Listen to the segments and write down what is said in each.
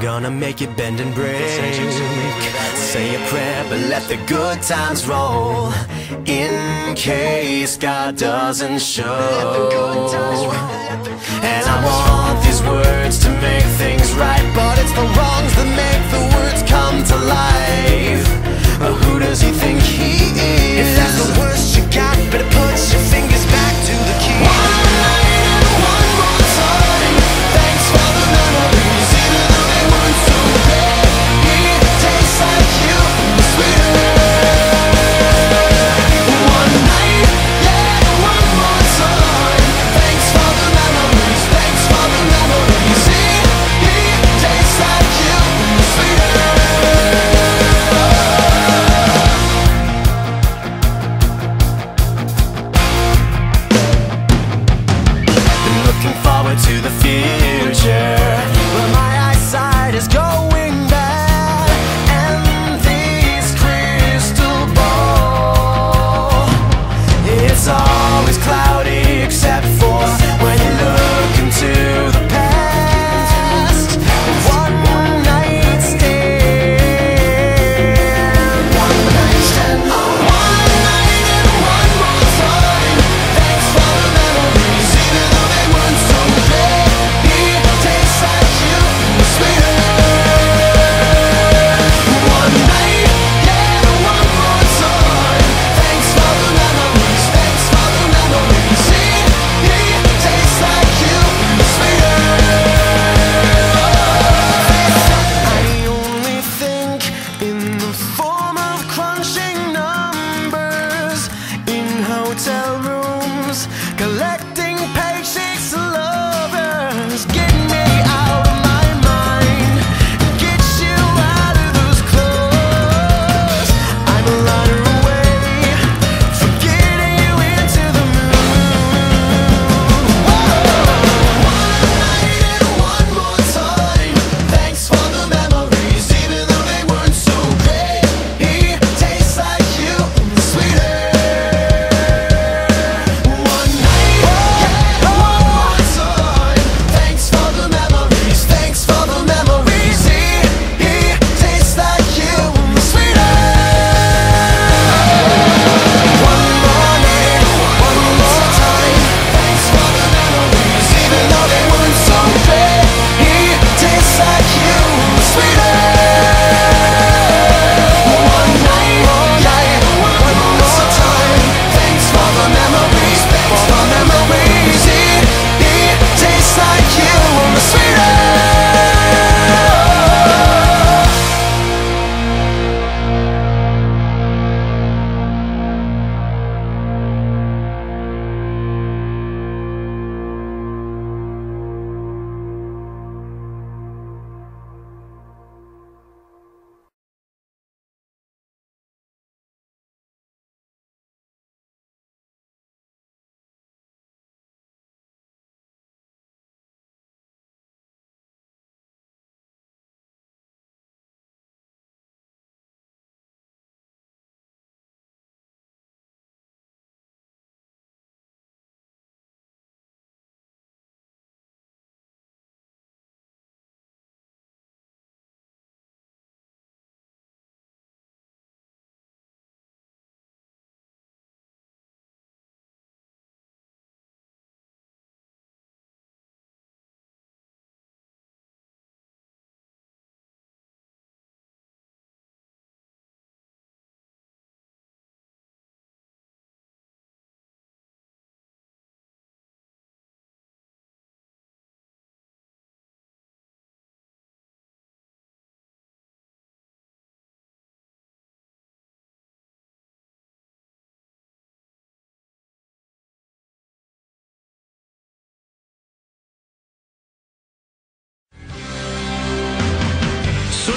gonna make it bend and break. Say a prayer, but let the good times roll. In case God doesn't show. And I want these words to make things right, but it's the wrongs that make the words come to life. Who?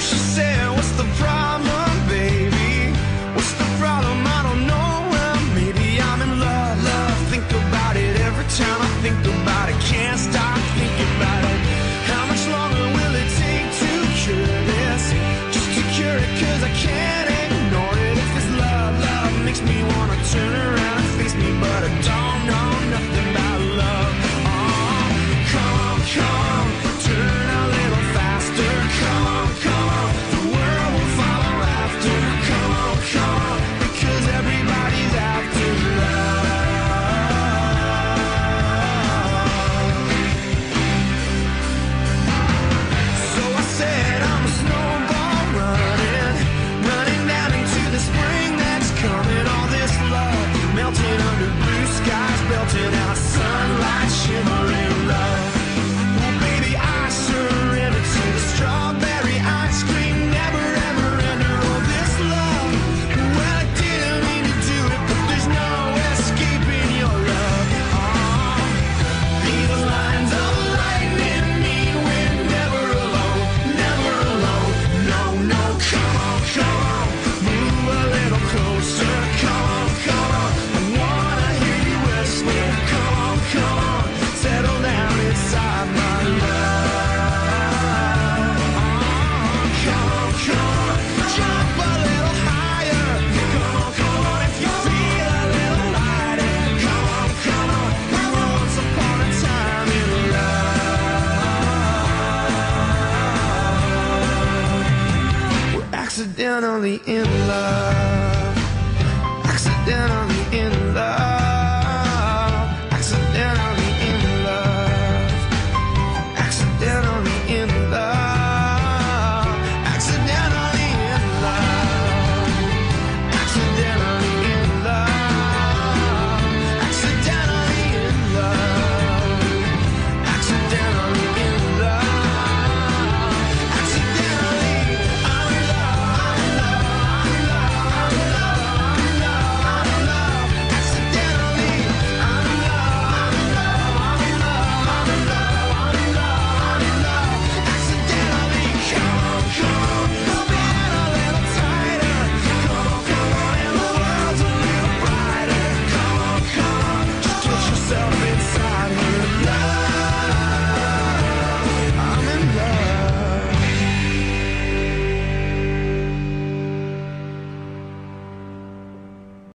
she said, what's the problem?